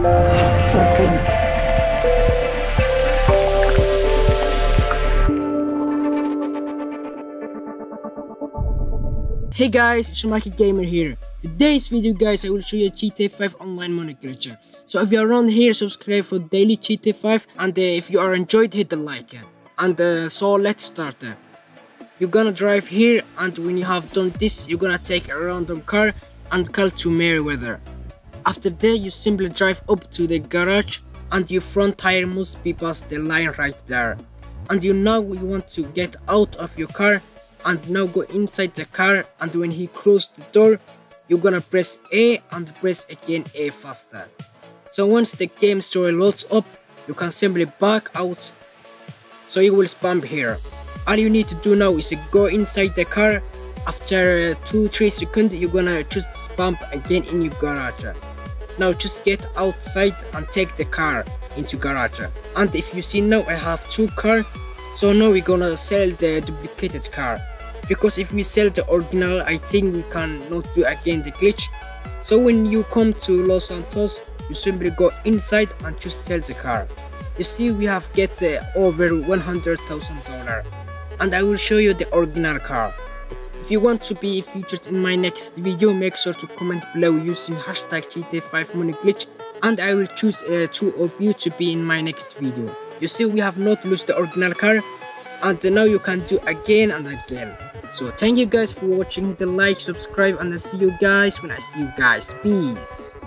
Hey guys, it's Sharmarke Gamer here. Today's video guys, I will show you GTA 5 online money glitch. So if you are around here, subscribe for daily GTA 5 and uh, if you are enjoyed, hit the like. And uh, so let's start. You're gonna drive here and when you have done this, you're gonna take a random car and call to Merryweather. After that, you simply drive up to the garage and your front tire must be past the line right there. And you know you want to get out of your car and now go inside the car and when he closed the door you're gonna press A and press again A faster. So once the game story loads up you can simply back out so you will spam here. All you need to do now is go inside the car after 2-3 seconds you're gonna just spam again in your garage. Now just get outside and take the car into garage. And if you see now I have two car so now we're gonna sell the duplicated car. Because if we sell the original I think we can not do again the glitch. So when you come to Los Santos you simply go inside and just sell the car. You see we have get uh, over $100,000 and I will show you the original car if you want to be featured in my next video make sure to comment below using hashtag GTA5 money glitch and I will choose uh, two of you to be in my next video. You see we have not lost the original car and now you can do again and again. So thank you guys for watching. The like subscribe and i see you guys when i see you guys. Peace